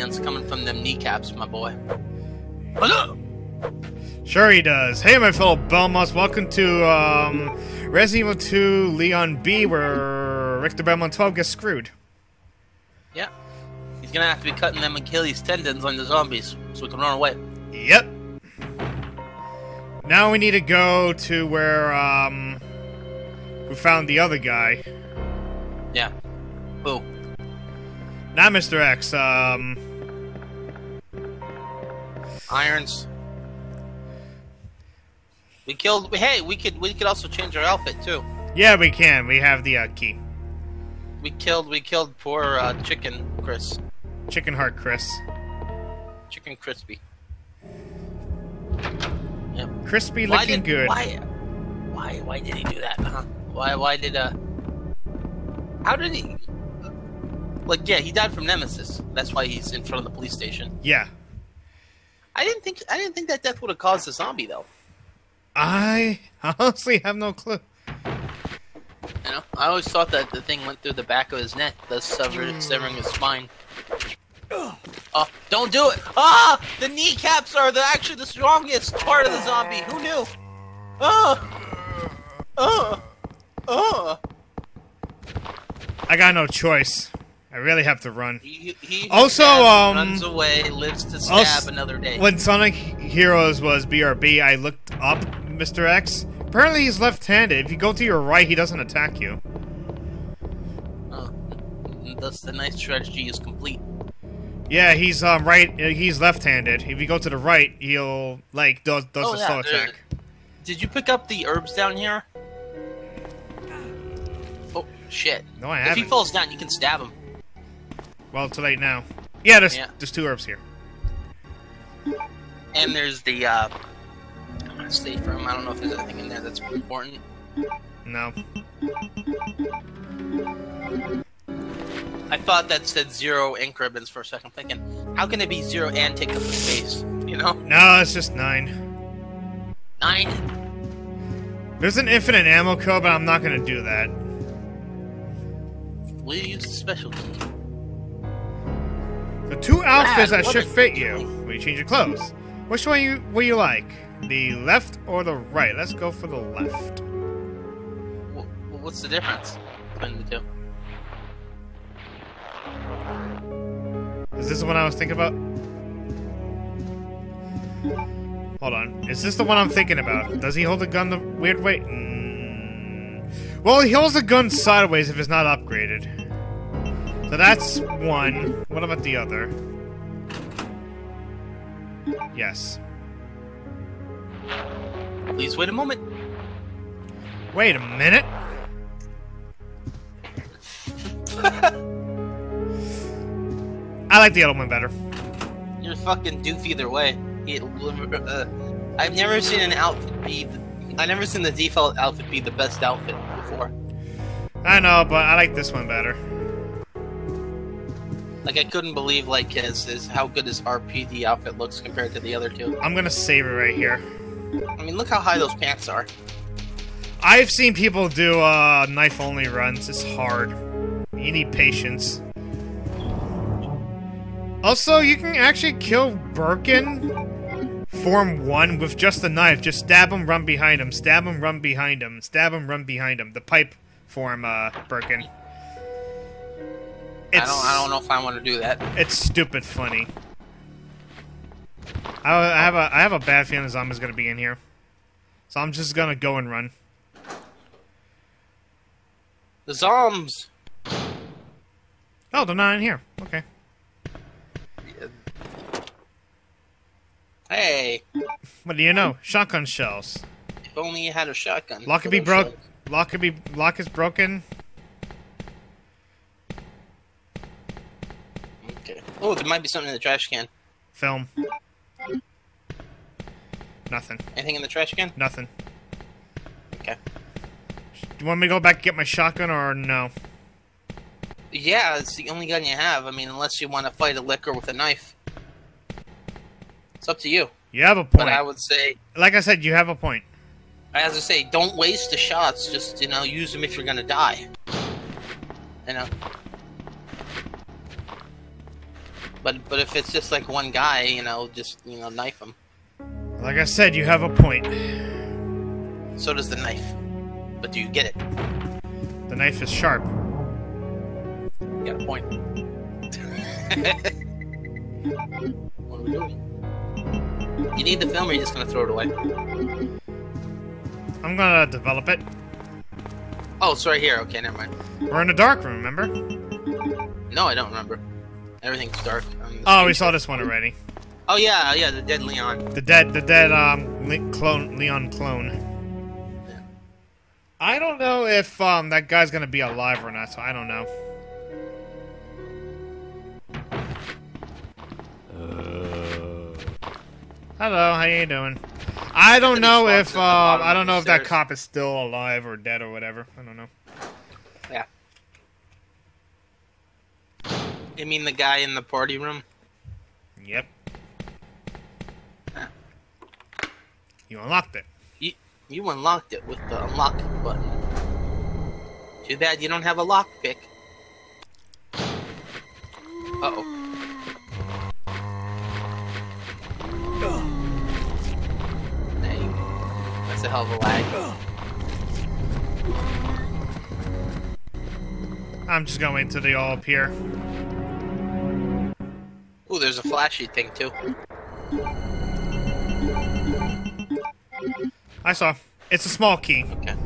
aliens coming from them kneecaps, my boy. Hello! Sure he does. Hey, my fellow Belmonts, welcome to um, Resident Evil 2 Leon B, where Richter Belmont 12 gets screwed. Yeah. He's gonna have to be cutting them Achilles tendons on the zombies so we can run away. Yep. Now we need to go to where um, we found the other guy. Yeah. Who? Not Mr. X. Um, Irons. We killed. Hey, we could we could also change our outfit too. yeah, we can. We have the uh, key. We killed we killed poor uh, chicken Chris, Chicken Heart Chris. chicken crispy. Crispy Why looking did good. why why why did he do that? Huh? Why why did uh? How did he? Like yeah, he died from Nemesis. That's why he's in front of the police station. Yeah. I didn't think I didn't think that death would have caused a zombie though. I honestly have no clue. You know, I always thought that the thing went through the back of his neck, thus sever- severing his spine. Oh, don't do it! Ah, the kneecaps are the actually the strongest part of the zombie. Who knew? Oh, oh, oh. I got no choice. I really have to run. He, he Also, um, runs away, lives to stab also- another day. When Sonic Heroes was BRB, I looked up Mr. X. Apparently he's left-handed. If you go to your right, he doesn't attack you. Oh, thus the nice strategy is complete. Yeah, he's um right. He's left-handed. If you go to the right, he'll like does does Oh, the yeah, slow attack. Did you pick up the herbs down here? Oh shit! No, I haven't. If he falls down, you can stab him. Well, too late now. Yeah, there's Yeah. there's two herbs here. And there's the, uh, I'm gonna stay for him. I don't know if there's anything in there that's important. No. I thought that said zero ink ribbons for a second. I'm thinking, how can it be zero and take up the space? You know? No, it's just nine. Nine. There's an infinite ammo code, but I'm not gonna do that. Will you use the special key? The two outfits that should fit you when you change your clothes. Which one you will you like? The left or the right? Let's go for the left. Wh- What's the difference between the two? Is this the one I was thinking about? Hold on. Is this the one I'm thinking about? Does he hold the gun the weird way? Mm. Well, he holds the gun sideways if it's not upgraded. So that's one. What about the other? Yes. Please wait a moment. Wait a minute. I like the other one better. You're fucking doof either way. It, uh, I've never seen an outfit be. The, I've never seen the default outfit be the best outfit before. I know, but I like this one better. Like I couldn't believe like his, his how good his RPD outfit looks compared to the other two. I'm gonna save it right here. I mean, look how high those pants are. I've seen people do uh, knife only runs. It's hard. You need patience. Also, you can actually kill Birkin Form 1 with just a knife. Just stab him, run behind him. Stab him, run behind him. Stab him, run behind him. The pipe form, uh, Birkin. I don't. I don't know if I want to do that. It's stupid funny. I, I have a I have a bad feeling the zombies gonna be in here, so I'm just gonna go and run. The zombs. Oh, they're not in here. Okay. Hey, What do you know? Shotgun shells. if only you had a shotgun. Lock could be broke. Lock could be. Lock is broken. Okay. Oh, there might be something in the trash can. Film. Nothing. Anything in the trash can? Nothing. Okay. Do you want me to go back and get my shotgun or no? Yeah, it's the only gun you have. I mean, unless you want to fight a licker with a knife. It's up to you. You have a point. But. I would say, Like I said, you have a point. as I say, don't waste the shots. Just you know, use them if you're gonna die. You know. But but if it's just like one guy, you know, just you know, knife him. Like I said, you have a point. So does the knife. But do you get it? The knife is sharp. You got a point. what are we doing? You need the film, or are you just gonna throw it away? I'm gonna develop it. Oh, it's right here. Okay, never mind. We're in a dark room, remember? No, I don't remember. Everything's dark. Oh, we saw this one already. Oh yeah, yeah, the dead Leon. The dead, the dead, um, Le- clone, Leon clone. I don't know if, um, that guy's gonna be alive or not, so I don't know. Hello, how you doing? I don't Somebody's know if, uh, I don't know if that cop is still alive or dead or whatever. I don't know. Yeah. You mean the guy in the party room? Yep. You unlocked it. You you unlocked it with the unlock button. Too bad you don't have a lockpick. Uh oh. Dang. That's a hell of a lag. I'm just going to the all appear. Ooh, there's a flashy thing too. I saw. It's a small key. Okay.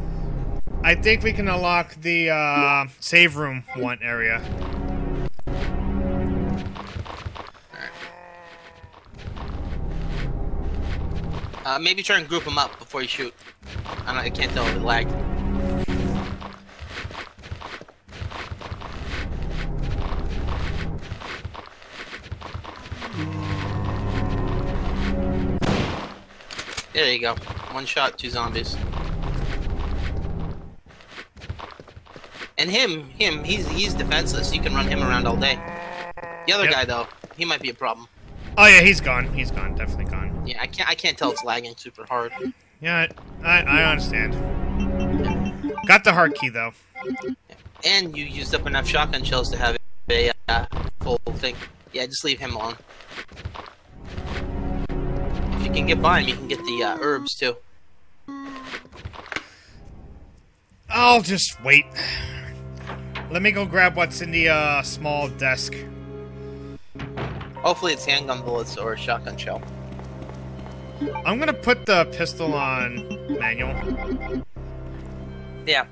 I think we can unlock the uh, save room one area. Uh, maybe try and group them up before you shoot. I, don't, I can't tell if it lagged. There you go. One shot, two zombies. And him, him, he's he's defenseless. You can run him around all day. The other Yep. guy though, he might be a problem. Oh yeah, he's gone. He's gone. Definitely gone. Yeah, I can't I can't tell it's lagging super hard. Yeah, I, I understand. Got the heart key though. And you used up enough shotgun shells to have a uh, full thing. Yeah, just leave him alone. Can get by him, you can get the uh, herbs too. I'll just wait. Let me go grab what's in the uh, small desk. Hopefully, it's handgun bullets or a shotgun shell. I'm gonna put the pistol on manual. Yeah,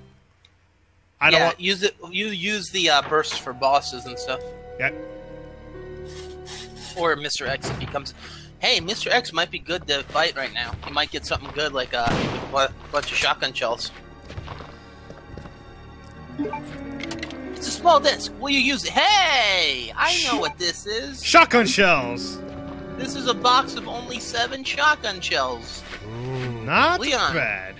I don't yeah. want. Use it. You use the uh, bursts for bosses and stuff, Yeah. or Mr. X if he comes. Hey, Mr. X might be good to fight right now. He might get something good like uh, a bunch of shotgun shells. It's a small disc. Will you use it? Hey, I know what this is. Shotgun shells. This is a box of only seven shotgun shells. Not Leon. bad.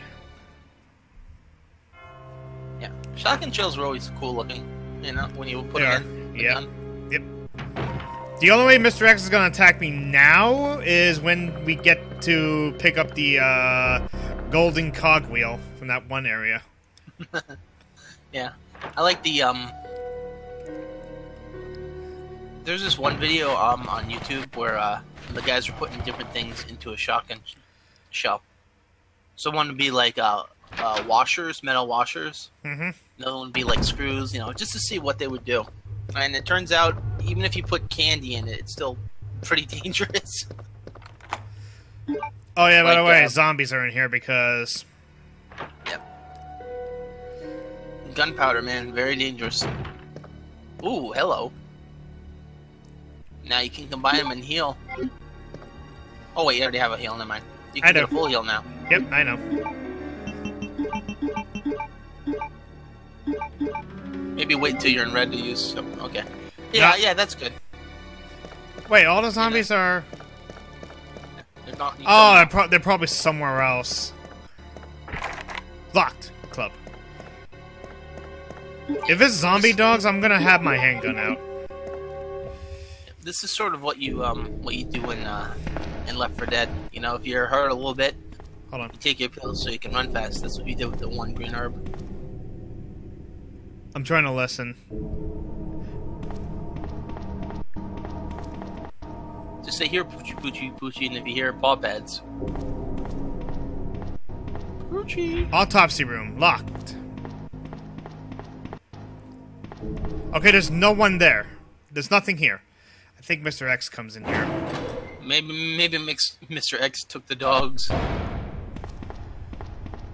Yeah, shotgun shells are always cool looking. You know, when you put them in. gun. The only way Mr. X is gonna attack me now is when we get to pick up the uh, golden cogwheel from that one area. Yeah, I like the um. There's this one video um on YouTube where uh the guys are putting different things into a shotgun sh- shell. So one would be like uh, uh washers, metal washers. Mm-hmm. Another one would be like screws, you know, just to see what they would do. And it turns out, even if you put candy in it, it's still pretty dangerous. Oh yeah, by the way, uh, zombies are in here because Yep. Gunpowder, man, very dangerous. Ooh, hello. Now you can combine them and heal. Oh wait, you already have a heal. Never mind. You I can get do. a full heal now. Yep, I know. Maybe wait till you're in red to use. Okay. Yeah, Yeah. yeah, that's good. Wait, all the zombies are. They're not, Oh, they're, pro- they're probably somewhere else. Locked club. If it's zombie dogs, I'm gonna have my handgun out. this is sort of what you um what you do in uh in Left 4 Dead. You know, if you're hurt a little bit, Hold on. you take your pills so you can run fast. That's what you did with the one green herb. I'm trying to listen. Just say here, Poochie, Poochie, Poochie, and if you hear paw pads. Poochie. Autopsy room. Locked. Okay, there's no one there. There's nothing here. I think Mr. X comes in here. Maybe maybe Mix, Mr. X took the dogs.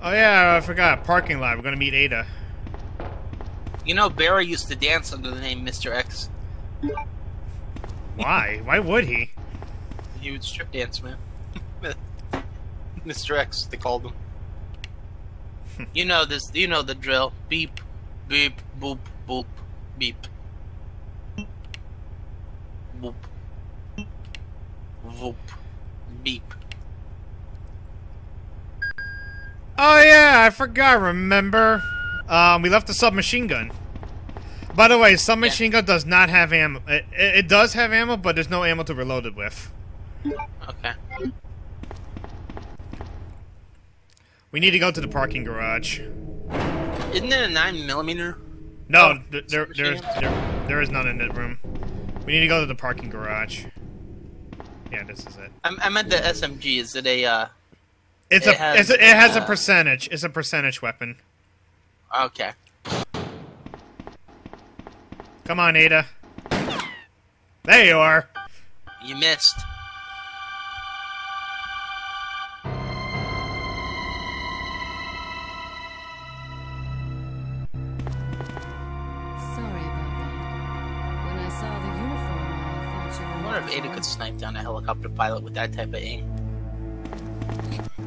Oh yeah, I forgot. Parking lot. We're gonna meet Ada. You know, Barry used to dance under the name Mr. X. Why? Why would he? He would strip dance, man. Mr. X, they called him. you know this. You know the drill. Beep, beep, boop, boop, beep. Boop. Voop. Beep. Oh yeah, I forgot. Remember? Um, we left the submachine gun. By the way, submachine gun does not have ammo. It, it, it does have ammo, but there's no ammo to reload it with. Okay. We need to go to the parking garage. Isn't it a nine millimeter? No, Oh, th- there, there's, there, there is none in that room. We need to go to the parking garage. Yeah, this is it. I, I meant the SMG. Is it a? uh... It's It a, has, it's a, it has a uh, percentage. It's a percentage weapon. Okay. Come on, Ada. There you are. You missed. Sorry about that. When I saw the uniform, I thought you I wonder if Ada could snipe down a helicopter pilot with that type of aim.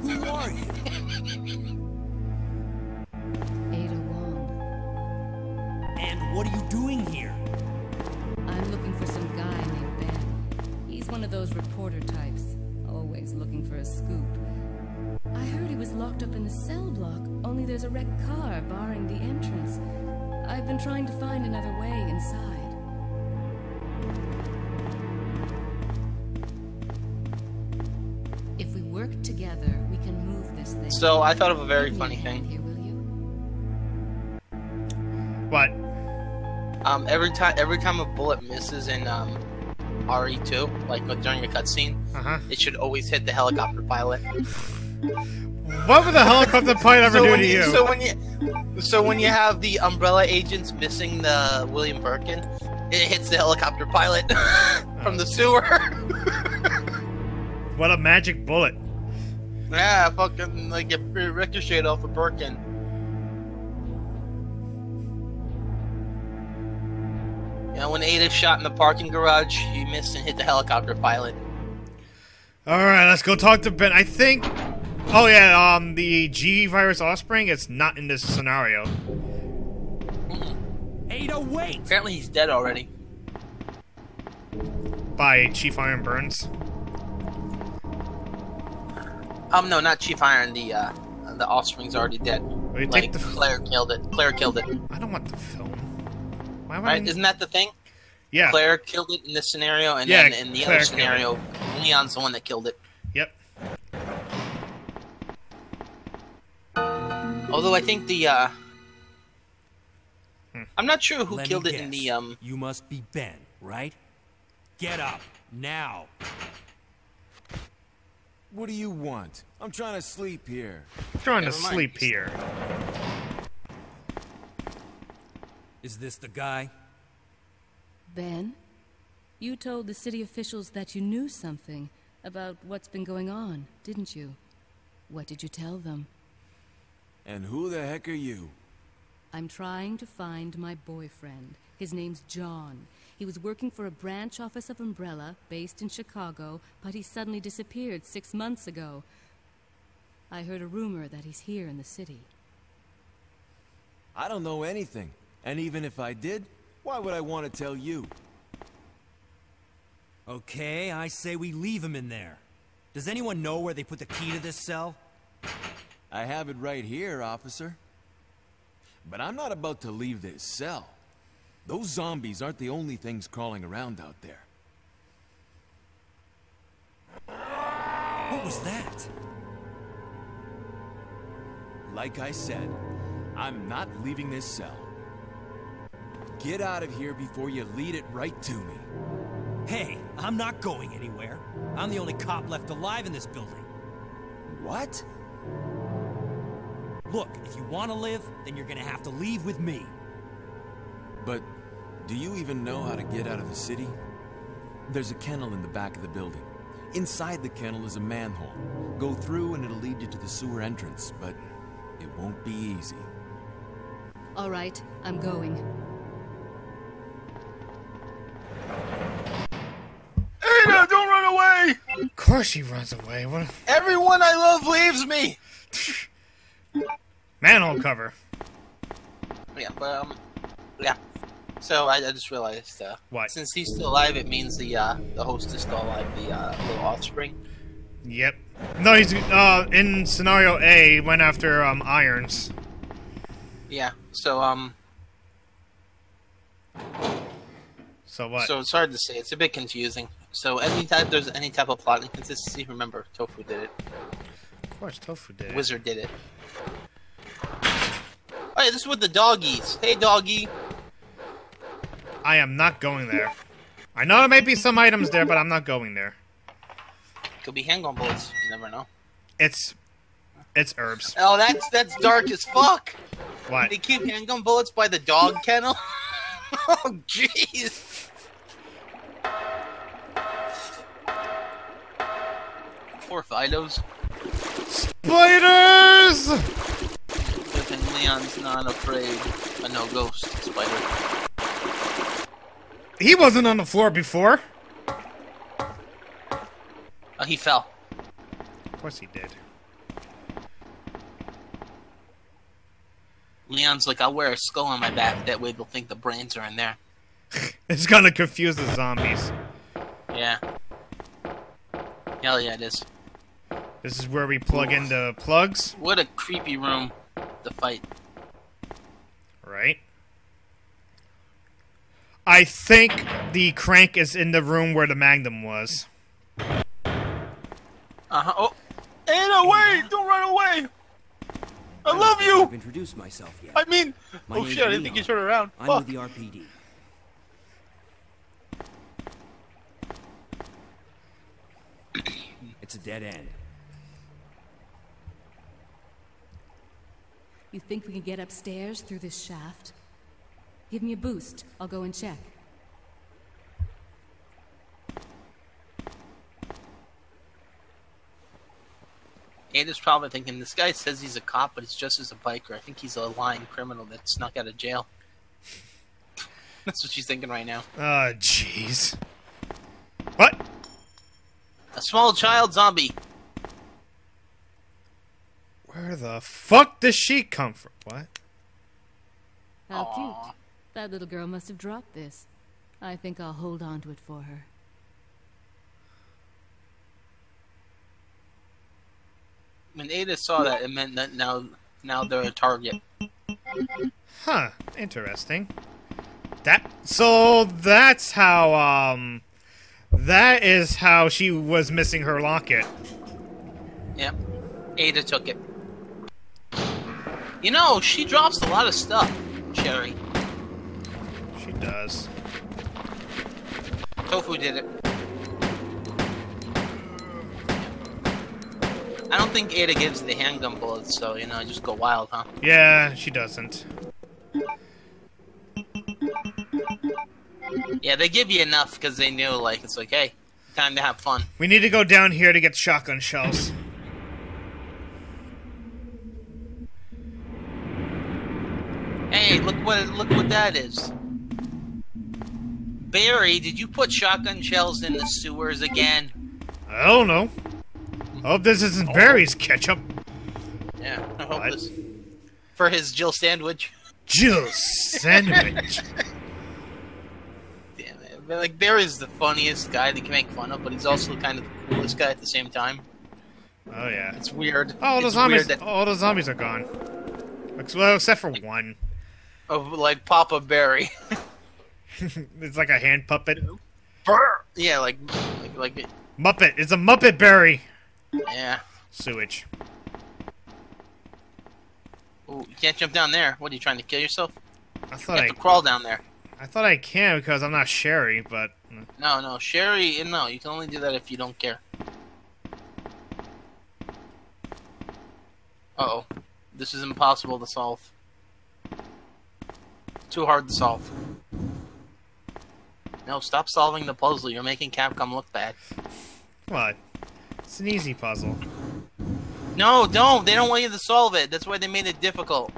Who are you? Doing here? I'm looking for some guy named Ben. He's one of those reporter types, always looking for a scoop. I heard he was locked up in the cell block, only there's a wrecked car barring the entrance. I've been trying to find another way inside. If we work together, we can move this thing. So I thought of a very funny hand thing. Um, every time every time a bullet misses in um, RE2, like during a cutscene, Uh huh. it should always hit the helicopter pilot. What would the helicopter pilot ever so do when to you? So when you so when you have the Umbrella agents missing the William Birkin, it hits the helicopter pilot from the sewer. What a magic bullet. yeah, fucking like it ricocheted off of Birkin. Yeah, when Ada shot in the parking garage, he missed and hit the helicopter pilot. All right, let's go talk to Ben. I think. Oh yeah, um, the G virus offspring. It's not in this scenario. Ada, wait! Apparently, he's dead already. By Chief Iron Burns. Um, no, not Chief Iron. The uh, the offspring's already dead. you Like take the f- Claire killed it. Claire killed it. I don't want the film. Why would Right? I? Isn't that the thing? Yeah. Claire killed it in this scenario, and Yeah, then in the Claire other scenario, Leon's the one that killed it. Yep. Although I think the uh, Hmm. I'm not sure who Let killed it in the um. You must be Ben, right? Get up, now! What do you want? I'm trying to sleep here. trying to mind. sleep here. Is this the guy? Ben, you told the city officials that you knew something about what's been going on, didn't you? What did you tell them? And who the heck are you? I'm trying to find my boyfriend. His name's John. He was working for a branch office of Umbrella based in Chicago, but he suddenly disappeared six months ago. I heard a rumor that he's here in the city. I don't know anything. And even if I did, why would I want to tell you? Okay, I say we leave him in there. Does anyone know where they put the key to this cell? I have it right here, officer. But I'm not about to leave this cell. Those zombies aren't the only things crawling around out there. What was that? Like I said, I'm not leaving this cell. Get out of here before you lead it right to me. Hey, I'm not going anywhere. I'm the only cop left alive in this building. What? Look, if you want to live, then you're gonna have to leave with me. But do you even know how to get out of the city? There's a kennel in the back of the building. Inside the kennel is a manhole. Go through and it'll lead you to the sewer entrance, but it won't be easy. All right, I'm going. Course he runs away. What? Everyone I love leaves me. Manhole cover. Yeah, but um, yeah. So I, I just realized, uh, What? since he's still alive, it means the uh, the host is still alive. The uh, little offspring. Yep. No, he's uh in scenario A went after um irons. Yeah. So um, So what? so it's hard to say. It's a bit confusing. So anytime there's any type of plot inconsistency, remember Tofu did it. of course, Tofu did. it. Wizard did it. Oh yeah, this is with the doggies. Hey doggy. I am not going there. I know there may be some items there, but I'm not going there. Could be handgun bullets. You never know. It's it's herbs. Oh, that's that's dark as fuck. What? They keep handgun bullets by the dog kennel. oh jeez. Poor Fidos. Spiders! Good thing Leon's not afraid. But no ghost spider. He wasn't on the floor before. Oh, he fell. Of course he did. Leon's like, I'll wear a skull on my back. That way they'll think the brains are in there. It's gonna confuse the zombies. Yeah. Hell yeah, it is. This is where we plug in the plugs, What a creepy room to fight. right? I think the crank is in the room where the magnum was. Uh huh. Oh, Anna, wait! Don't run away! I love you. I've introduced myself yet. I mean, My oh name's shit! I didn't think you Leon. turned around. I'm Fuck. with the RPD. It's a dead end. You think we can get upstairs through this shaft? Give me a boost. I'll go and check. Ada's probably thinking this guy says he's a cop, but he's just as a biker. I think he's a lying criminal that snuck out of jail. That's what she's thinking right now. Ah, jeez. What? A small child zombie. Where the fuck does she come from? What? How Aw. cute. That little girl must have dropped this. I think I'll hold on to it for her. When Ada saw that, it meant that now, now they're a target. Huh. Interesting. That so that's how um that is how she was missing her locket. Yep. Ada took it. You know, she drops a lot of stuff, Sherry. She does. Tofu did it. I don't think Ada gives the handgun bullets, so, you know, just go wild, huh? Yeah, she doesn't. Yeah, they give you enough because they knew, like, it's like, hey, time to have fun. We need to go down here to get shotgun shells. Hey, look what look what that is. Barry, did you put shotgun shells in the sewers again? I don't know. I hope this isn't Barry's ketchup. Yeah, I hope What? this for his Jill sandwich. Jill sandwich. Damn it! But, like Barry's the funniest guy that can make fun of, but he's also kind of the coolest guy at the same time. Oh yeah. It's weird. Oh, the it's zombies. That, All the zombies are gone. Well, except for one. Of like Papa Barry. it's like a hand puppet. Brr! Yeah, like like like Muppet. It's a Muppet Barry. yeah. Sewage. Ooh, you can't jump down there. What are you trying to kill yourself? I You thought have I. to crawl down there. I thought I can because I'm not Sherry, but No, no, Sherry. No, you can only do that if you don't care. Uh oh, this is impossible to solve. Too hard to solve. No, stop solving the puzzle. You're making Capcom look bad. what? It's an easy puzzle. No, don't. They don't want you to solve it. That's why they made it difficult.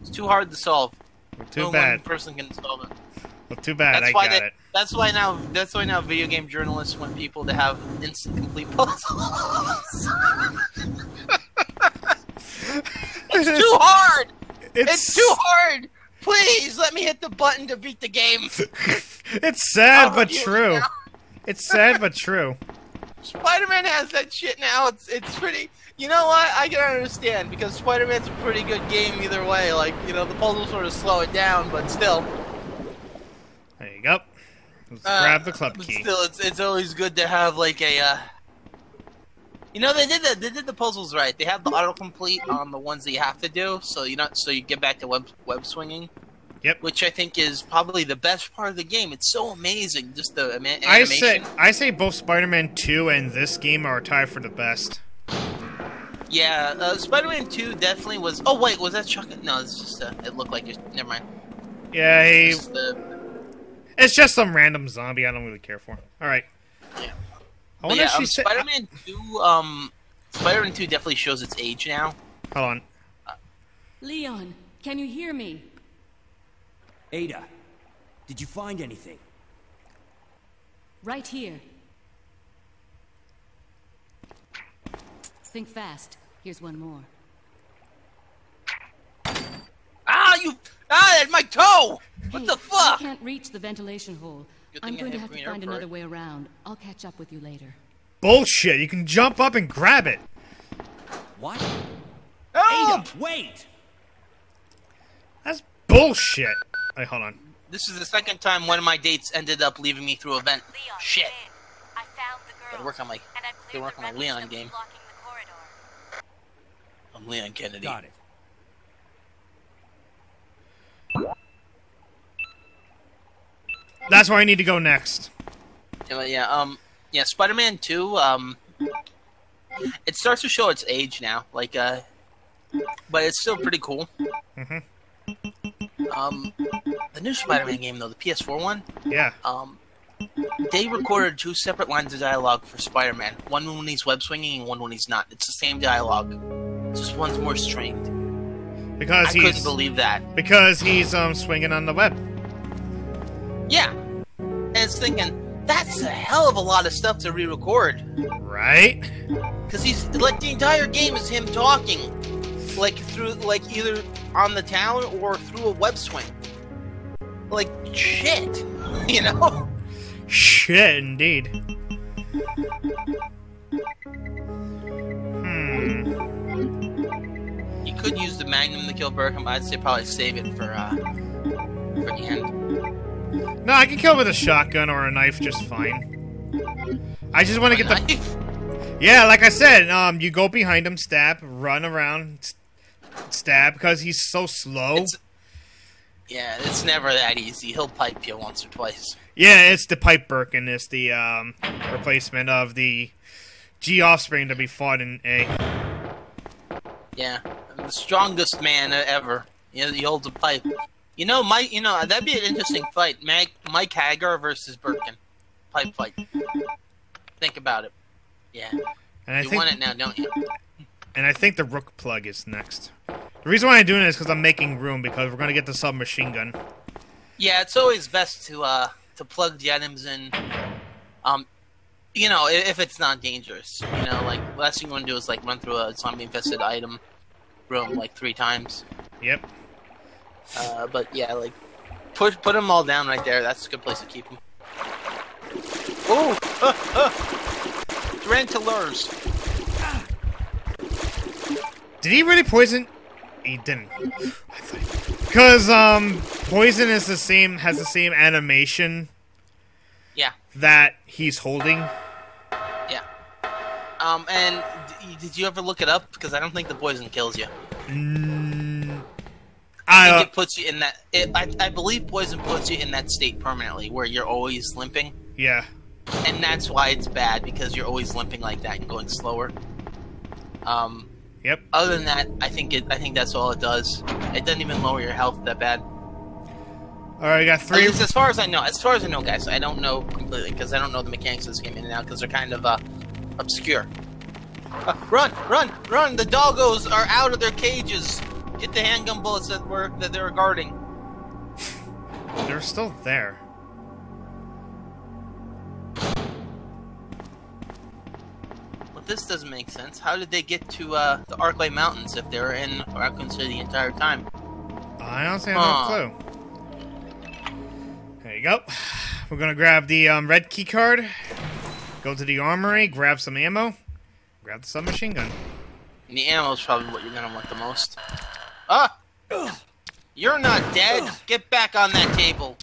It's too hard to solve. Too no bad. one person can solve it. Well, too bad. That's I why got they, it. That's why now. That's why now video game journalists want people to have instant complete puzzles. it's too hard. It's too hard. Please let me hit the button to beat the game. it's sad Oh, but true. It's sad but true. Spider-Man has that shit now. It's it's pretty. You know what? I can understand because Spider-Man's a pretty good game either way. Like you know, the puzzles sort of slow it down, but still. There you go. Let's Uh, grab the club key. Still, it's it's always good to have like a. Uh... You know they did the they did the puzzles right. They have the autocomplete on the ones that you have to do, so you not so you get back to web web swinging. Yep. Which I think is probably the best part of the game. It's so amazing, just the animation. I say I say both Spider-Man 2 and this game are tied for the best. Yeah, uh, Spider-Man Two definitely was. Oh wait, was that Chuck? No, it's just uh, it looked like. You're... Never mind. Yeah, he, Just the- it's just some random zombie I don't really care for. All right. Yeah. I wonder yeah, if she um, said. Spider-Man Two. Um, Spider-Man Two definitely shows its age now. Hold on. Leon, can you hear me? Ada, did you find anything? Right here. Think fast. Here's one more. Ah, you! Ah, at my toe! What the fuck? I can't reach the ventilation hole. Good I'm thing I going to have have to find air another it. way around. I'll catch up with you later. Bullshit! You can jump up and grab it. What? Help! Ada, wait! That's bullshit. Wait, hold on. This is the second time one of my dates ended up leaving me through a vent. Leon, Shit. I found the girls. Gotta work on my- I've gotta cleared work the on my rest Leon of them game. blocking the corridor. I'm Leon Kennedy. Got it. That's where I need to go next. Yeah, yeah, um, yeah, Spider-Man Two. Um, it starts to show its age now, like, uh, but it's still pretty cool. Mhm. Um, the new Spider-Man game though, the PS4 one, Yeah. um, they recorded two separate lines of dialogue for Spider-Man. One when he's web swinging, and one when he's not. It's the same dialogue, just one's more strained. Because I couldn't believe that. because he's um swinging on the web. Yeah, it's thinking that's a hell of a lot of stuff to re-record. Right? Because he's like the entire game is him talking, like through like either on the town or through a web swing. Like shit, you know. Shit, indeed. Hmm. You could use the Magnum to kill Birkin, but I'd say probably save it for uh for the end. No, I can kill him with a shotgun or a knife just fine. I just want to get the Yeah, like I said, um, you go behind him, stab, run around, stab, because he's so slow. It's- Yeah, it's never that easy. He'll pipe you once or twice. Yeah, it's the pipe Birkin. It's the um, replacement of the G Offspring to be fought in A. Yeah, the strongest man ever. You know, he holds a pipe. You know, Mike. You know that'd be an interesting fight. Mike, Mike Haggar versus Birkin, pipe fight. Think about it. Yeah, And I you think, want it now, don't you? and I think the Rook plug is next. The reason why I'm doing it is because I'm making room because we're gonna get the submachine gun. Yeah, it's always best to uh to plug the items in. Um, you know, if, if it's not dangerous. You know, like last thing you want to do is like run through a zombie infested item room like three times. Yep. Uh, but yeah, like put put them all down right there. That's a good place to keep them. Oh, tarantulas. Did he really poison? He didn't. Because um, poison is the same has the same animation Yeah, that he's holding. yeah. Um, and d- did you ever look it up? Because I don't think the poison kills you. Mm, It I I, think it puts you in that. It, I, I believe poison puts you in that state permanently, where you're always limping, yeah. and that's why it's bad because you're always limping like that and going slower. Um, Yep. other than that, I think it. I think that's all it does. It doesn't even lower your health that bad. All right, we got At three. least as far as I know. As far as I know, guys, I don't know completely because I don't know the mechanics of this game in and out because they're kind of uh, obscure. Uh, run, run, run! The doggos are out of their cages. Get the handgun bullets that were that they were guarding. They're still there. Well, this doesn't make sense. How did they get to uh, the Arklay Mountains if they were in Raccoon City the entire time? I honestly have no clue. There you go. We're gonna grab the um, red key card. Go to the armory, grab some ammo, grab the submachine gun. And the ammo is probably what you're gonna want the most. Ah! You're not dead. Get back on that table.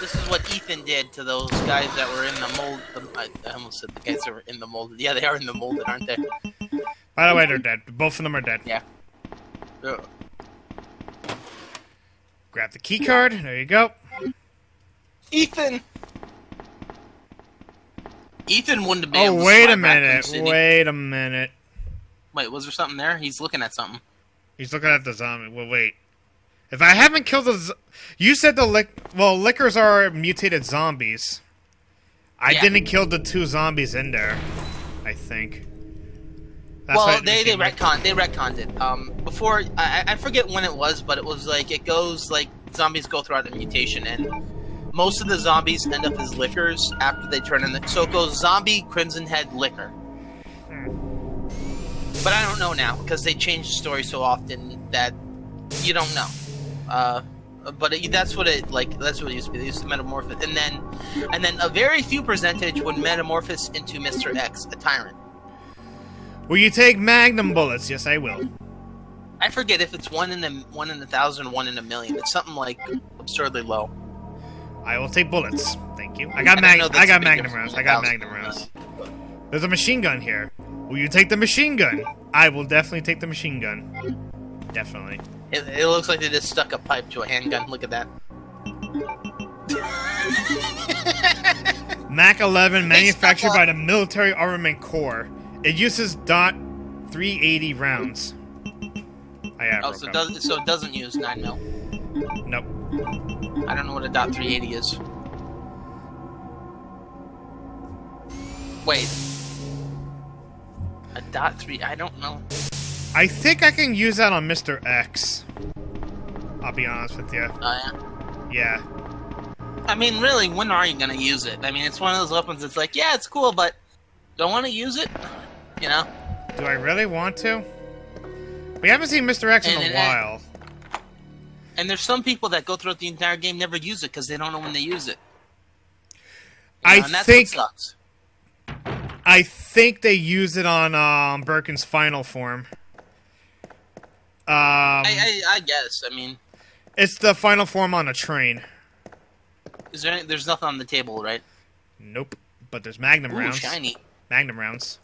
This is what Ethan did to those guys that were in the mold. The, I, I almost said the guys that were in the mold. Yeah, they are in the mold, aren't they? By the way, they're dead. Both of them are dead. Yeah. Ugh. Grab the key card. There you go. Ethan. Ethan wouldn't have been Oh, wait a minute. Wait a minute. Wait, was there something there? He's looking at something. He's looking at the zombie. Well, wait. If I haven't killed the, you said the lick. Well, lickers are mutated zombies. I Yeah. didn't kill the two zombies in there. I think. That's well, they they retcon they retconned it. Um, before I, I I forget when it was, but it was like it goes like zombies go throughout the mutation, and most of the zombies end up as lickers after they turn in the. So it goes zombie, crimson head, licker. But I don't know now because they change the story so often that you don't know. Uh, but it, that's what it like. That's what it used to be. They used to metamorph and then, and then a very few percentage would metamorphose into Mister X, a tyrant. Will you take magnum bullets? Yes, I will. I forget if it's one in a one in a thousand, one in a million. It's something like absurdly low. I will take bullets. Thank you. I got I mag- I, got magnum rounds. I got magnum rounds. There's a machine gun here. Will you take the machine gun? I will definitely take the machine gun. Definitely. It, it looks like they just stuck a pipe to a handgun. Look at that. Mac 11 manufactured by the Military Armament Corps. It uses dot 380 rounds. Oh, I have Oh, so it, does, so it doesn't use nine mil. Nope. I don't know what a dot three eighty is. Wait. A dot three? I don't know. I think I can use that on Mr. X. I'll be honest with you. Uh, yeah. Yeah. I mean, really, when are you gonna use it? I mean, it's one of those weapons. that's like, yeah, it's cool, but don't want to use it. You know. Do I really want to? We haven't seen Mr. X in a while. And there's some people that go throughout the entire game never use it because they don't know when they use it. You I know, and that's think what sucks. I think they use it on um, Birkin's final form. Um, I, I, I guess. I mean, it's the final form on a train. is there? Any, there's nothing on the table, right? Nope. But there's Magnum Ooh, rounds. shiny. Magnum rounds.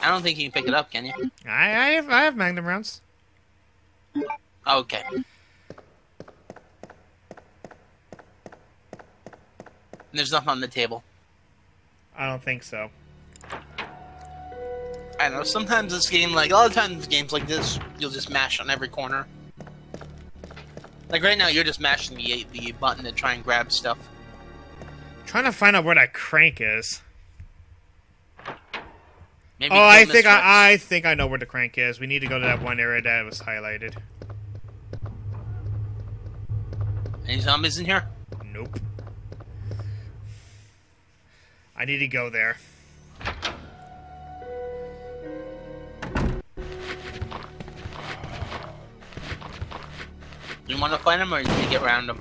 I don't think you can pick it up, can you? I, I have I have Magnum rounds. Okay. There's nothing on the table. I don't think so. I know. Sometimes this game, like a lot of times, games like this, you'll just mash on every corner. Like right now, you're just mashing the the button to try and grab stuff. trying to find out where that crank is. Maybe Oh, I think. I, I think I know where the crank is. We need to go to that one area that was highlighted. Any zombies in here? Nope. I need to go there. You want to find him, or you need to get around them?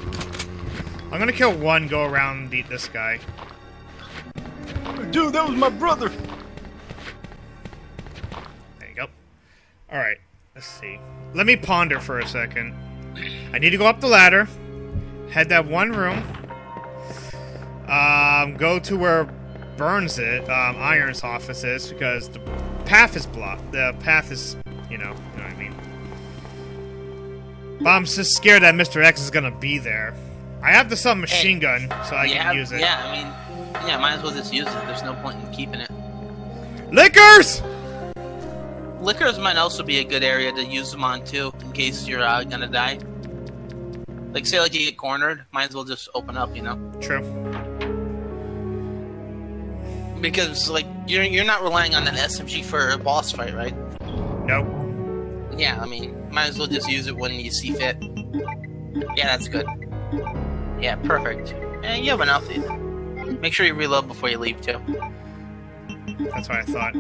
I'm gonna kill one, go around the, this guy. Dude, that was my brother! There you go. Alright, let's see. Let me ponder for a second. I need to go up the ladder, head that one room, um, go to where Burns it, um, Iron's offices, because the path is blocked. The path is, you know, you know what I mean. But I'm just scared that Mr. X is gonna be there. I have the submachine gun, so I can use it. Yeah, I mean, yeah, might as well just use it. There's no point in keeping it. Lickers! Lickers might also be a good area to use them on too, in case you're uh, gonna die. Like, say, like you get cornered, might as well just open up, you know? True. Because like you're you're not relying on an SMG for a boss fight, right? Nope. Yeah, I mean, might as well just use it when you see fit. Yeah, that's good. Yeah, perfect. And you have enough. Make sure you reload before you leave too. That's what I thought.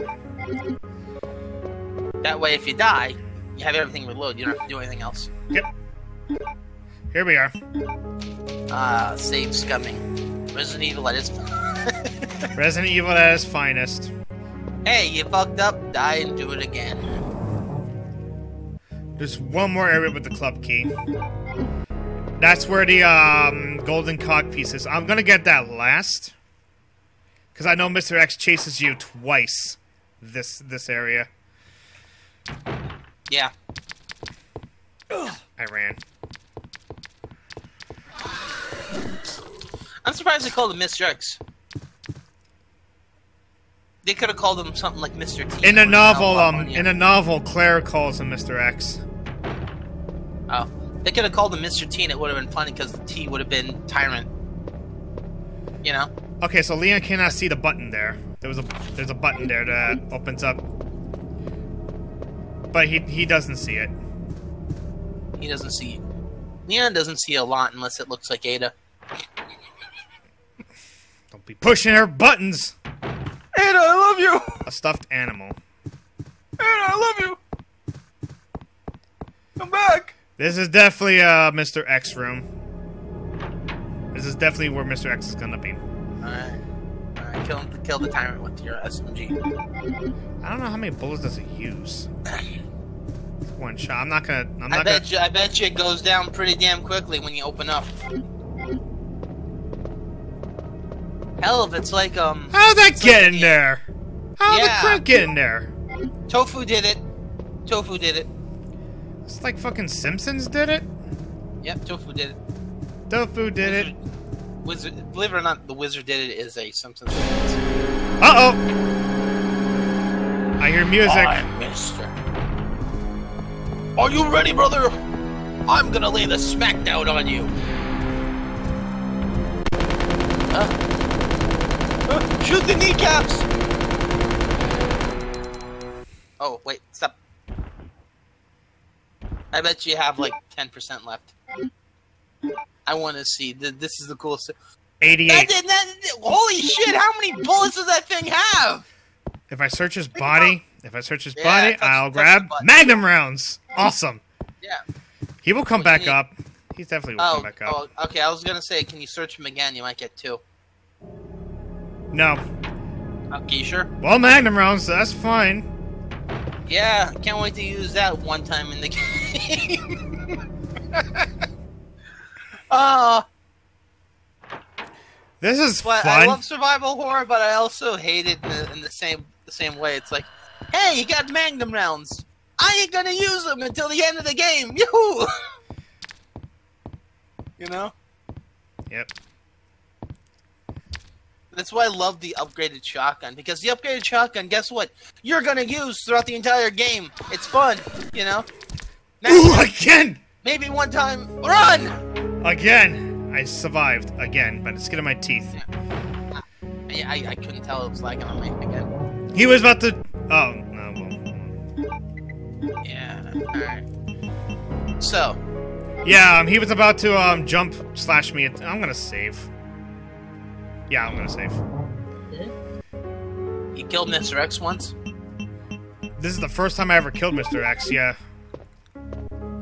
That way, if you die, you have everything reloaded. You don't have to do anything else. Yep. Here we are. Ah, save scumming. Resident Evil at its. Resident Evil at its finest. hey, you fucked up. Die and do it again. There's one more area with the club key. That's where the um, golden cog piece is. I'm gonna get that last. Because I know Mr. X chases you twice this this area. Yeah. I ran. I'm surprised they called him Mr. X. They could have called him something like Mr. T. In a novel, um, in a novel, Claire calls him Mr. X. Oh. They could have called him Mr. T and it would have been funny because the T would have been Tyrant. You know? Okay, so Leon cannot see the button there. There was a there's a button there that opens up, but he he doesn't see it. He doesn't see. Leon doesn't see a lot unless it looks like Ada. Don't be pushing her buttons. Ada, I love you! A stuffed animal. Ada, I love you! Come back! This is definitely uh Mr. X room. This is definitely where Mr. X is gonna be. Alright. Alright, kill, him, kill the tyrant with your SMG. I don't know how many bullets does it use. One shot. I'm not gonna. I'm I not gonna. bet you I bet you it goes down pretty damn quickly when you open up. Hell, if it's like um How'd that get in the- there? How'd Yeah. the crank get in there? Tofu did it. Tofu did it. It's like fucking Simpsons did it. Yep, Tofu did it. Tofu did it. Wizard, believe it or not, the wizard did it is a Simpsons. Uh oh. I hear music. I'm Mister. Are you ready, brother? I'm gonna lay the smackdown on you. Shoot the kneecaps! Oh, wait, stop. I bet you have like 10% left. I want to see. This is the coolest. That 88. did, that, holy shit, how many bullets does that thing have? If I search his body, if I search his Yeah, body, touch- I'll touch grab magnum rounds. Awesome. Yeah. He will come What back up. He's definitely will Oh, come back up. oh, okay. I was gonna say, can you search him again? You might get two. No. Okay, you sure? Well, magnum rounds. so That's fine. Yeah, can't wait to use that one time in the game. uh, This is but I love survival horror, but I also hate it in the, in the same the same way. It's like, hey, you got magnum rounds. I ain't gonna use them until the end of the game. Yoo! you know. Yep. That's why I love the upgraded shotgun because the upgraded shotgun, guess what? You're gonna use throughout the entire game. It's fun, you know. Ooh, again! maybe one time, run. Again! I survived again by the skin of my teeth. I, I, I couldn't tell it was lagging on me again. He was about to. Oh, no. Well. Yeah. All right. So, Yeah, um, he was about to um jump slash me. I'm gonna save. Yeah, I'm gonna save. you killed Mr. X once. This is the first time I ever killed Mr. X. Yeah.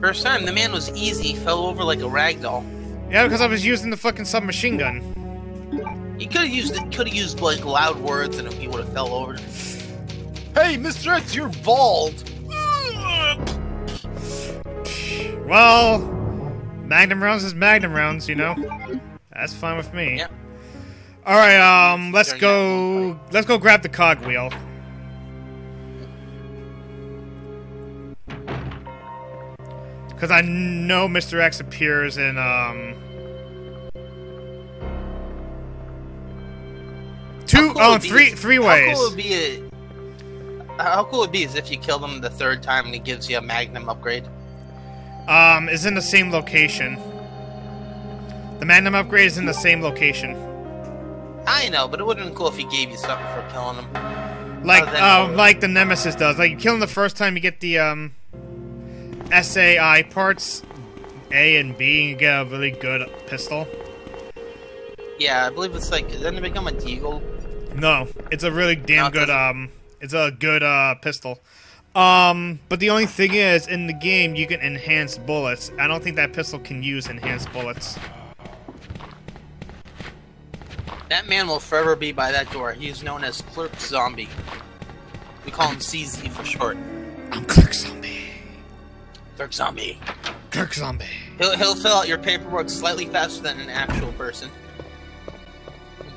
First time, the man was easy. Fell over like a rag doll. Yeah, because I was using the fucking submachine gun. You could have used. Could have used like loud words, and he would have fell over. Hey, Mr. X, you're bald. Well, Magnum rounds is Magnum rounds, you know. That's fine with me. Yep. All right, um, let's go. Let's go grab the cogwheel. Because I know Mr. X appears in, um... Two, How cool oh, three, is- three How ways. cool would be it? How cool would be is if you kill them the third time and it gives you a Magnum upgrade. Um, is in the same location. The Magnum upgrade is in the same location. I know, but it would have been cool if he gave you something for killing him. Like, um, like the Nemesis does. Like, you kill him the first time, you get the, um, SAI parts, A and B, and you get a really good pistol. Yeah, I believe it's like then it become a deagle. No, it's a really damn No, good, um, it's a good, uh, pistol. Um, but the only thing is, in the game, you can enhance bullets. I don't think that pistol can use enhanced bullets. That man will forever be by that door. He's known as Clerk Zombie. We call him CZ for short. I'm Clerk Zombie. Clerk Zombie. Clerk Zombie. He'll, he'll fill out your paperwork slightly faster than an actual person.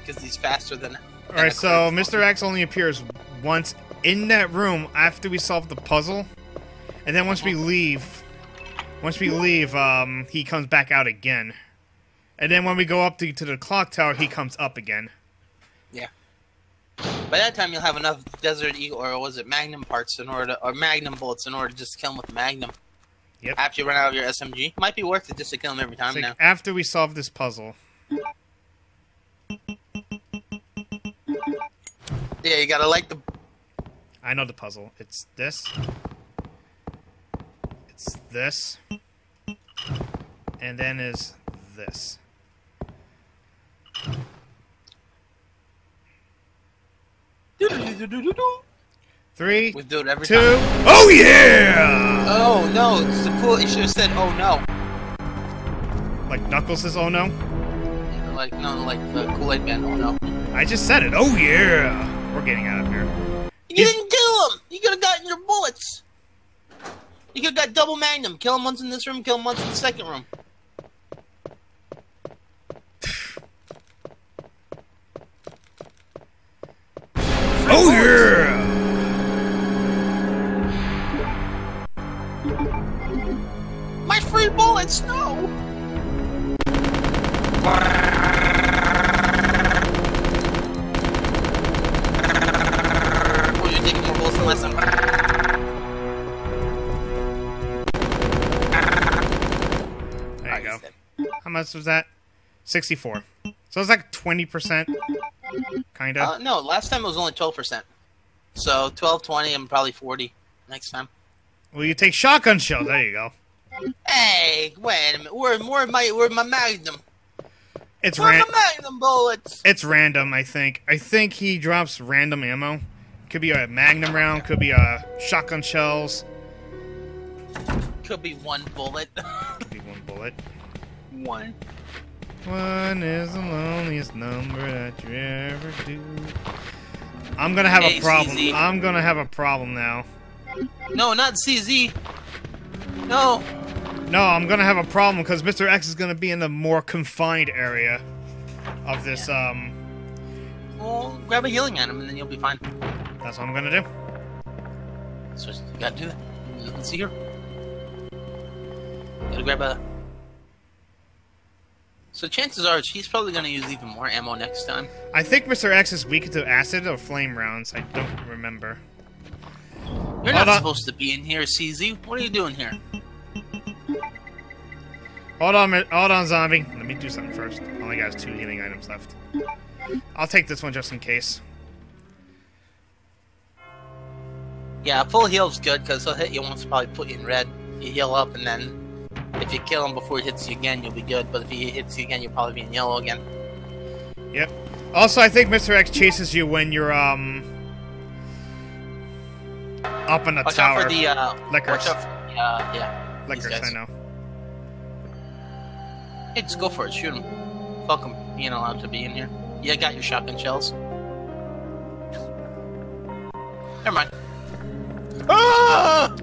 Because he's faster than. than Alright, so. Mr. X only appears once in that room after we solve the puzzle. And then once we leave, once we leave, um, he comes back out again. And then when we go up to, to the clock tower, he comes up again. Yeah. By that time, you'll have enough Desert Eagle, or was it Magnum parts in order to, or Magnum bullets in order to just kill him with Magnum. Yep. After you run out of your SMG, might be worth it just to kill him every time like, now. after we solve this puzzle. Yeah, you gotta like the. I know the puzzle. It's this. It's this. And then is this. Three, We do it every two. time. Oh yeah! Oh no, it's the cool. You should have said, "Oh no," Like Knuckles says, "Oh no." like no, like the Kool Aid Man. Oh no. I just said it. Oh yeah! We're getting out of here. You He's- didn't kill him. You could have gotten your bullets. You could have got double Magnum. Kill him once in this room. Kill him once in the second room. Oh yeah! My free bullets. No. Oh, you're taking bullets than last. There you go. How much was that? Sixty-four. So it's like twenty percent, kind of. Uh, no, last time it was only twelve percent. So 12, 20, and probably forty next time. well, you take shotgun shells. There you go. Hey, wait a minute. Where, where my, where my Magnum? It's Where my Magnum bullets? It's random. I think. I think he drops random ammo. Could be a magnum round. Could be a shotgun shells. Could be one bullet. Could be one bullet. one. One is the loneliest number that you ever do. I'm gonna have Hey, a problem. CZ. I'm gonna have a problem now. No, not CZ. No. No, I'm gonna have a problem because Mr. X is gonna be in the more confined area of this. Um, Well, grab a healing item and then you'll be fine. that's what I'm gonna do. So you gotta do that. Let's see here. Gotta grab a. So chances are he's probably gonna use even more ammo next time. I think Mr. X is weak to acid or flame rounds. I don't remember. You're Hold not on. supposed to be in here, CZ. What are you doing here? Hold on, hold on, zombie. Let me do something first. Oh, Only got two healing items left. I'll take this one just in case. Yeah, full heal's good because he'll hit you once, probably put you in red. You heal up, and then if you kill him before he hits you again, you'll be good. But if he hits you again, you'll probably be in yellow again. Yep. Also, I think Mr. X chases you when you're um up in the Watch tower. out for the uh, Lickers. Watch out for the, uh, yeah. Lickers. I know. Hey, just go for it. Shoot him. Fuck him being allowed to be in here. You got your shotgun shells. Never mind. Ah!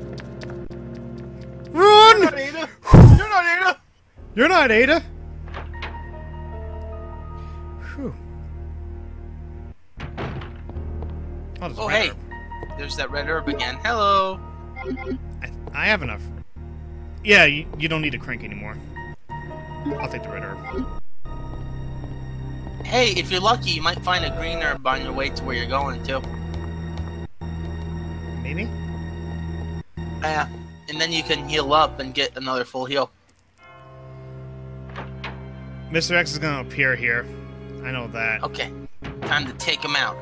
You're not Ada. Whew. Oh, hey. herb. There's that red herb again. Hello. I, I have enough. Yeah, you, you don't need a crank anymore. I'll take the red herb. Hey, if you're lucky, you might find a green herb on your way to where you're going too. Maybe? Yeah, and then you can heal up and get another full heal. Mr. X is gonna appear here. I know that. Okay, time to take him out.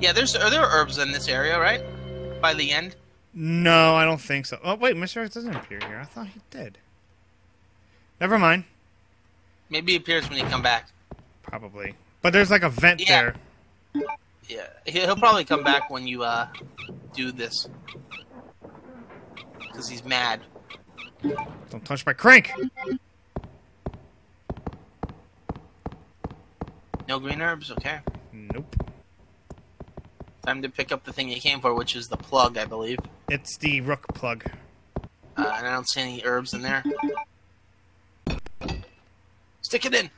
Yeah, there's are there herbs in this area, right? By the end. No, I don't think so. Oh, wait, Mr. X doesn't appear here. I thought he did. Never mind. Maybe he appears when you come back. Probably. But there's like a vent Yeah. there. Yeah, he- he'll probably come back when you uh do this. Because he's mad. Don't touch my crank! No green herbs, okay. Nope. Time to pick up the thing you came for, which is the plug, I believe. It's the rook plug. Uh, and I don't see any herbs in there. Stick it in!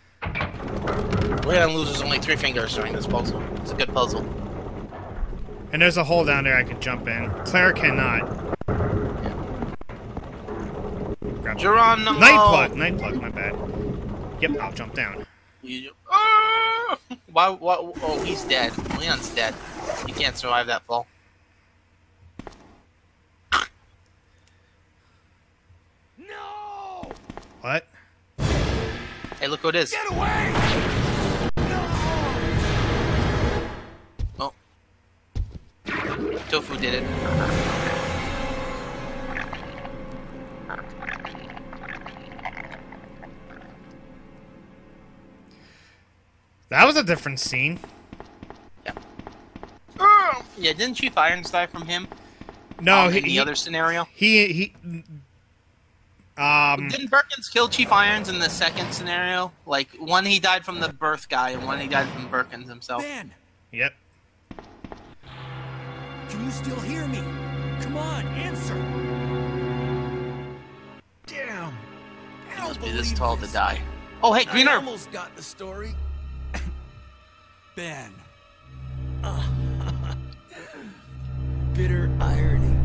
Loses only three fingers during this puzzle. It's a good puzzle. And there's a hole down there I can jump in. Claire cannot. Grab Geronimo! Knight plug! Knight plug, my bad. Yep, I'll jump down. You! Why, why? Oh, he's dead. Leon's dead. He can't survive that fall. No! What? Hey, look what it is. Get away! Oh. Tofu did it. That was a different scene. Ah! Yeah, didn't Chief Irons die from him? No, um, he, in the he, other scenario? he he um Didn't Birkins kill Chief Irons in the second scenario? Like, one he died from the birth guy, and one he died from Birkins himself. Ben, Yep. can you still hear me? Come on, answer! Damn! I He don't must be this believe tall to die. Oh, hey, Green I almost got the story. Ben, Bitter irony.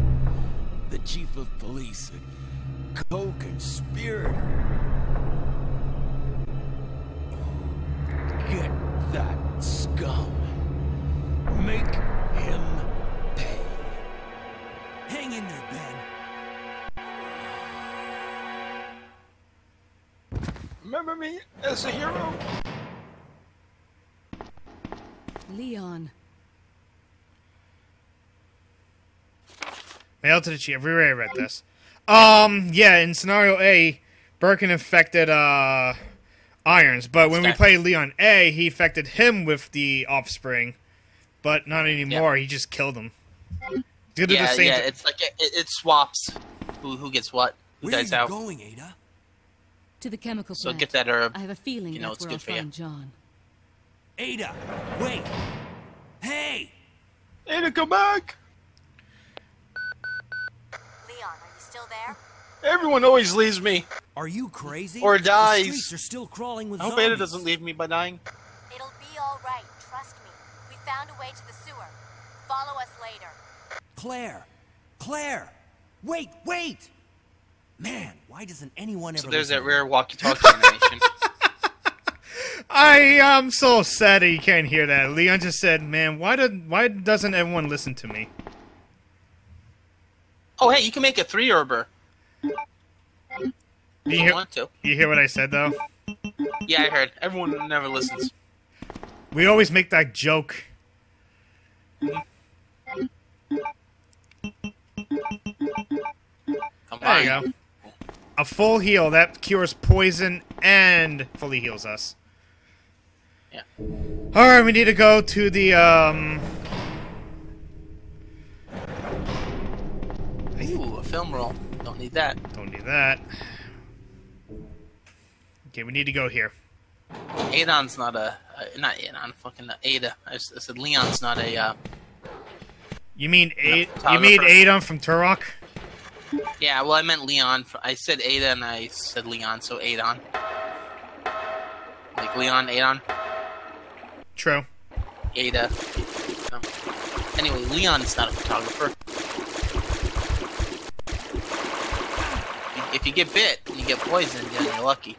The chief of police, a co-conspirator. Get that scum. Make him pay. hang in there, Ben. Remember me as a hero? Leon. Mail to the chief. We already read this. Um, yeah, in scenario A, Birkin infected uh Irons, but when we Okay. play Leon A, he infected him with the offspring, but not anymore. He just killed him. Did Yeah, the same yeah, it's like it, it, it swaps who who gets what, who Where are you out. going, Ada? To the chemical plant. So get that herb. I have a feeling You know that's it's where good I'll for you. find John. Ada, wait! Hey! Ada, come back! Leon, are you still there? Everyone always leaves me. Are you crazy? Or dies. The dies. streets are still crawling with I hope zombies. Ada doesn't leave me by dying. It'll be all right. Trust me. We found a way to the sewer. Follow us later. Claire! Claire! Wait, wait! Man, why doesn't anyone ever So there's that me? rare walkie-talkie animation. I am so sad that you can't hear that. Leon just said, "Man, why did why doesn't everyone listen to me?" Oh, hey, you can make a three herber. You you hear, want to. you hear what I said though? Yeah, I heard. Everyone never listens. We always make that joke. Come There on. you go. A full heal that cures poison and fully heals us. Yeah. All right, we need to go to the um. Ooh, a film roll. Don't need that. Don't need that. Okay, we need to go here. Adon's not a, uh, not Adon, fucking Ada. I said Leon's not a. Uh, You mean A- you mean Adon from Turok? yeah, well, I meant Leon. I said Ada and I said Leon, so Adon. Like Leon, Adon, True. Ada. Um, anyway, Leon's not a photographer. if you get bit you get poisoned, then you're lucky.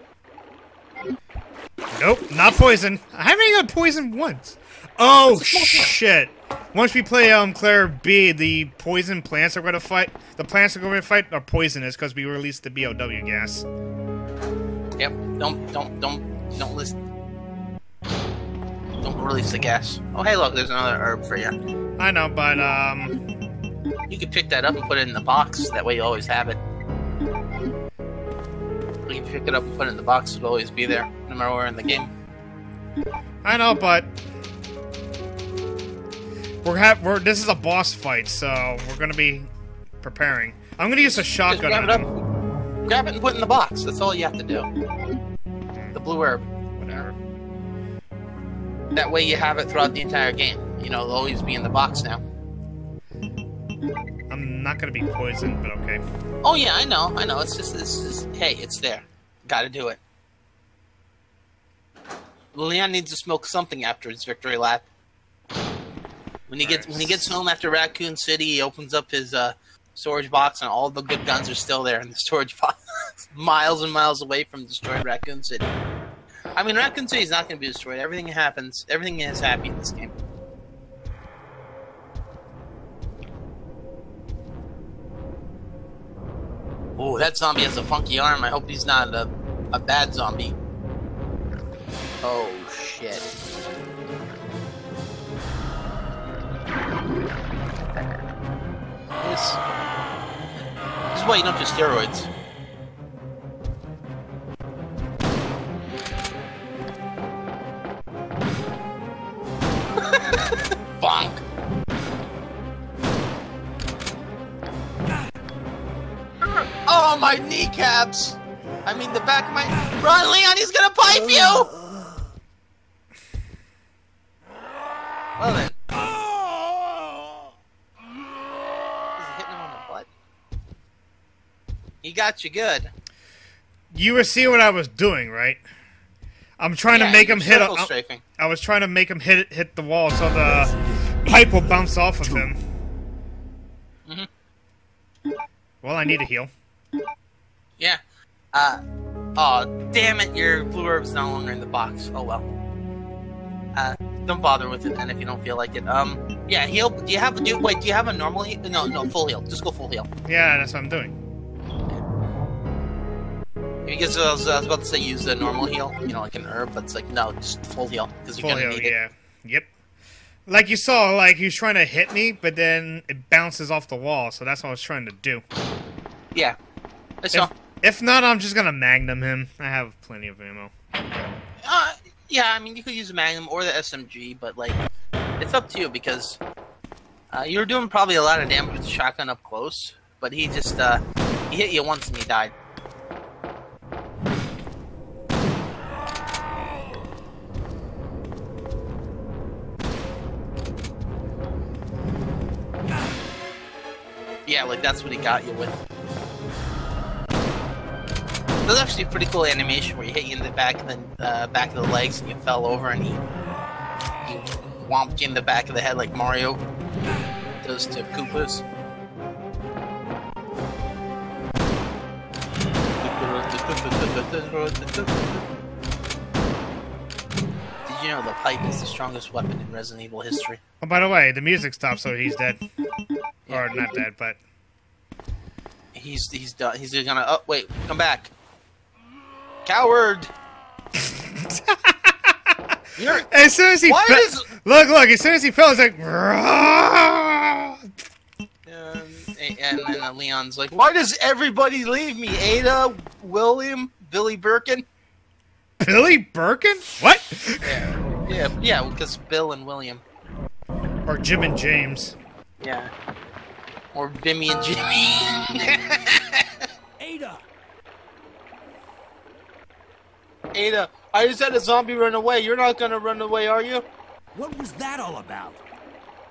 Nope, not poison. I haven't even got poisoned once. Oh shit! Once we play um Claire B, the poison plants are going to fight. The plants are going to fight are poisonous because we released the BOW gas. Yep. Don't don't don't don't listen. Don't release the gas. Oh hey, look, there's another herb for you. I know, but um, You can pick that up and put it in the box. That way you always have it. You can pick it up and put it in the box. It'll always be there, no matter where in the game. I know, but we're ha- we're this is a boss fight, so we're gonna be preparing. I'm gonna use a Just shotgun. grab it up, grab it and put it in the box. That's all you have to do. The blue herb. That way you have it throughout the entire game. You know, it'll always be in the box now. I'm not gonna be poisoned, but okay. Oh yeah, I know, I know. It's just this is hey, it's there. Got to do it. Leon needs to smoke something after his victory lap. When he gets when he gets home after Raccoon City, he opens up his uh, storage box, and all the good guns are still there in the storage box, miles and miles away from destroyed Raccoon City. I mean, I'm not going to say he's not going to be destroyed. Everything happens. Everything is happy in this game. Oh, that zombie has a funky arm. I hope he's not a, a bad zombie. Oh, shit. This, this is why you don't do steroids. Oh, my kneecaps! I mean, the back of my. Run, Leon, he's gonna pipe you! Well then. Is he hitting him on the butt? He got you good. You were seeing what I was doing, right? I'm trying Yeah, to make him hit. A, I, strafing. I was trying to make him hit hit the wall so the pipe will bounce off of him. Mhm. Well, I need a heal. Yeah. Uh. Oh, damn it! Your blue herb's no longer in the box. Oh well. Uh, don't bother with it then if you don't feel like it. Um, yeah, heal. Do you have? Do wait? Do you have a normal? Heal? No, no, full heal. Just go full heal. Yeah, that's what I'm doing. Because I was, I was about to say use the normal heal, you know, like an herb, but it's like no, just full heal because you're Full gonna heal, need it. yeah. Yep. Like you saw, like he was trying to hit me, but then it bounces off the wall, so that's what I was trying to do. Yeah. I saw. If, if not, I'm just gonna magnum him. I have plenty of ammo. Uh, yeah, I mean, you could use the Magnum or the SMG, but like, it's up to you because uh, you're doing probably a lot of damage with the shotgun up close, but he just uh, he hit you once and he died. Yeah, like that's what he got you with. That's actually a pretty cool animation where he hit you in the back of the uh, back of the legs and you fell over and he he whomped you in the back of the head like Mario does to Koopas. Did you know the pipe is the strongest weapon in Resident Evil history? Oh, by the way, the music stopped, so he's dead. Or not dead, but He's he's done. He's gonna. Oh wait, come back, coward! You're as soon as he Why fe- is- look, look, as soon as he fell, it's like. Um, and, and then uh, Leon's like, "Why does everybody leave me? Ada, William, Billy Birkin." Billy Birkin? What? Yeah, yeah, yeah. Because Bill and William. Or Jim and James. Yeah. Or Bimmy and Jimmy. Ada! Ada, I just had a zombie run away. You're not gonna run away, are you? What was that all about?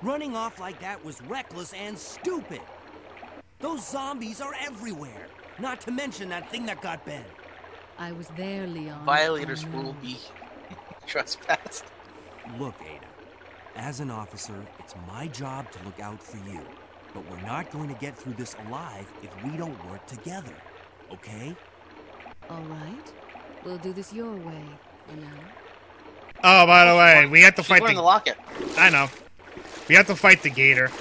Running off like that was reckless and stupid. Those zombies are everywhere. Not to mention that thing that got Ben. I was there, Leon. Violators I know. will be trespassed. Look, Ada. As an officer, it's my job to look out for you. But we're not going to get through this alive if we don't work together. okay? All right. We'll do this your way, you know. Oh, by the way, we have to She's fight the the. locket. I know. We have to fight the gator.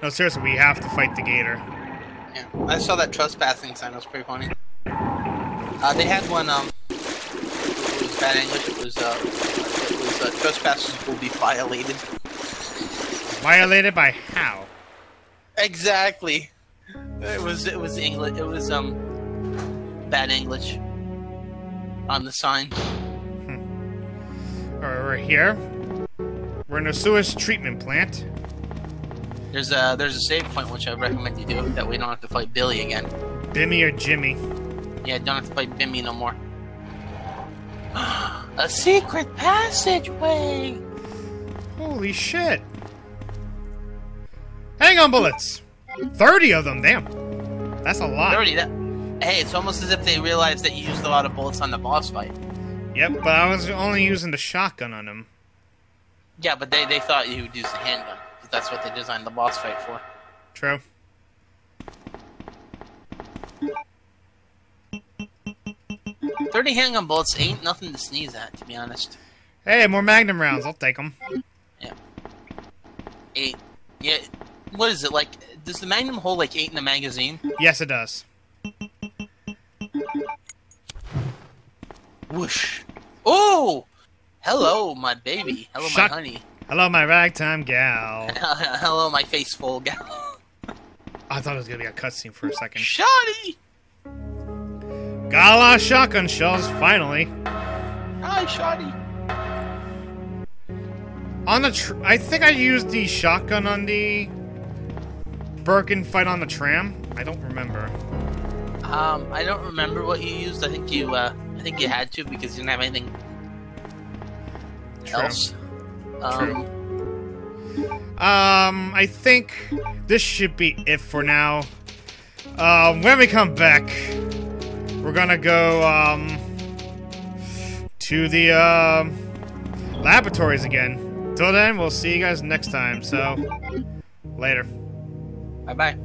No, seriously, we have to fight the gator. Yeah, I saw that trespassing sign. It was pretty funny. Uh, they had one. Um, it was bad English. It was uh, it was uh, trespassers will be violated. Violated by how? Exactly. It was it was English. It was um bad English on the sign. Hmm. Alright, we're here. We're in a sewage treatment plant. There's a there's a save point which I recommend you do. That we don't have to fight Billy again. Bimmy or Jimmy. Yeah, don't have to fight Bimmy no more. a secret passageway. Holy shit. Hang on bullets! 30 of them, damn. That's a lot. Already that. Hey, it's almost as if they realized that you used a lot of bullets on the boss fight. Yep, but I was only using the shotgun on him. Yeah, but they, they thought you would use the handgun. 'cause that's what they designed the boss fight for. True. Thirty handgun bullets ain't nothing to sneeze at, to be honest. Hey, more magnum rounds. I'll take them. Yeah. Eight. Yeah. What is it like? Does the Magnum hold like eight in the magazine? Yes, it does. Whoosh. Oh! Hello, my baby. Hello, Shut- my honey. Hello, my ragtime gal. Hello, my faceful gal. I thought it was gonna be a cutscene for a second. Shoddy! Got a of shotgun shells, finally. Hi, Shoddy. On the tr- I think I used the shotgun on the Birkin fight on the tram. I don't remember. Um, I don't remember what you used. I think you, uh, I think you had to because you didn't have anything True. else. Um, Um, I think this should be it for now. Um, when we come back, we're gonna go, um, to the, um, laboratories again. Till then, we'll see you guys next time, so, later. Bye bye.